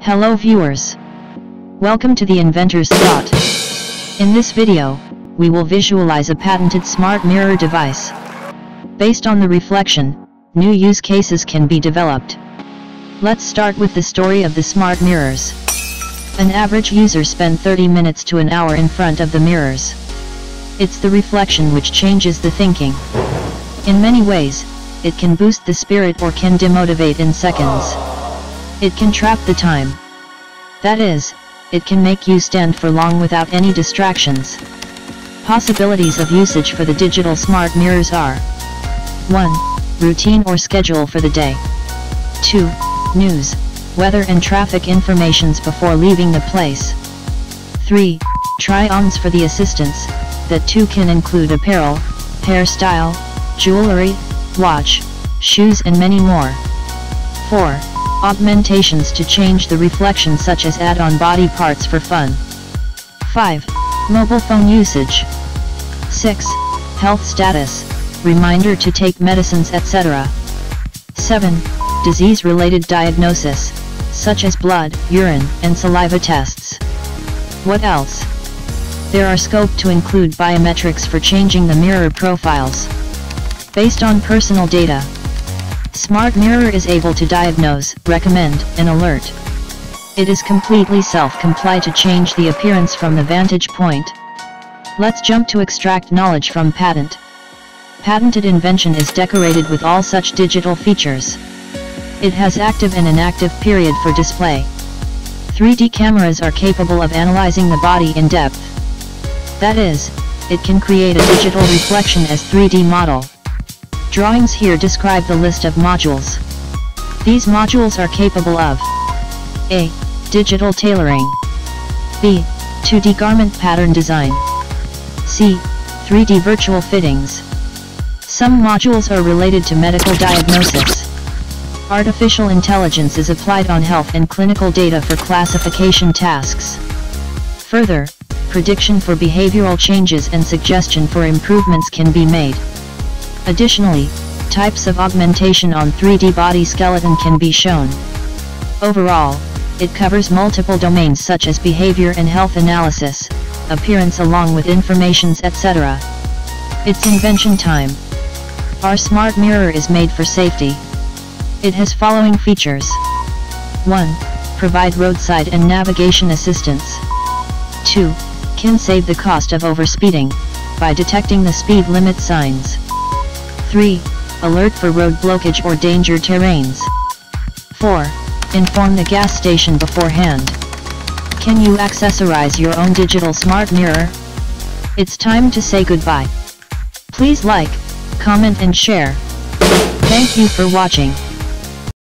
Hello viewers. Welcome to the Inventor's Thought. In this video, we will visualize a patented smart mirror device. Based on the reflection, new use cases can be developed. Let's start with the story of the smart mirrors. An average user spend 30 minutes to an hour in front of the mirrors. It's the reflection which changes the thinking. In many ways, it can boost the spirit or can demotivate in seconds. It can trap the time. That is, it can make you stand for long without any distractions. Possibilities of usage for the digital smart mirrors are 1. Routine or schedule for the day. 2. News, weather and traffic informations before leaving the place. 3. Try-ons for the assistants, that too can include apparel, hairstyle, jewelry, watch, shoes and many more. 4. Augmentations to change the reflection such as add-on body parts for fun. 5. Mobile phone usage. 6. Health status, reminder to take medicines etc. 7. Disease-related diagnosis, such as blood, urine, and saliva tests. What else? There are scope to include biometrics for changing the mirror profiles. Based on personal data, Smart Mirror is able to diagnose, recommend, and alert. It is completely self-comply to change the appearance from the vantage point. Let's jump to extract knowledge from patent. Patented invention is decorated with all such digital features. It has active and inactive period for display. 3D cameras are capable of analyzing the body in depth. That is, it can create a digital reflection as 3D model. Drawings here describe the list of modules. These modules are capable of A. Digital tailoring B. 2D garment pattern design C. 3D virtual fittings Some modules are related to medical diagnosis. Artificial intelligence is applied on health and clinical data for classification tasks. Further, prediction for behavioral changes and suggestion for improvements can be made. Additionally, types of augmentation on 3D body skeleton can be shown. Overall, it covers multiple domains such as behavior and health analysis, appearance along with informations etc. It's invention time. Our smart mirror is made for safety. It has following features. 1. Provide roadside and navigation assistance. 2. Can save the cost of overspeeding, by detecting the speed limit signs. 3. Alert for road blockage or danger terrains. 4. Inform the gas station beforehand. Can you accessorize your own digital smart mirror? It's time to say goodbye. Please like, comment and share. Thank you for watching.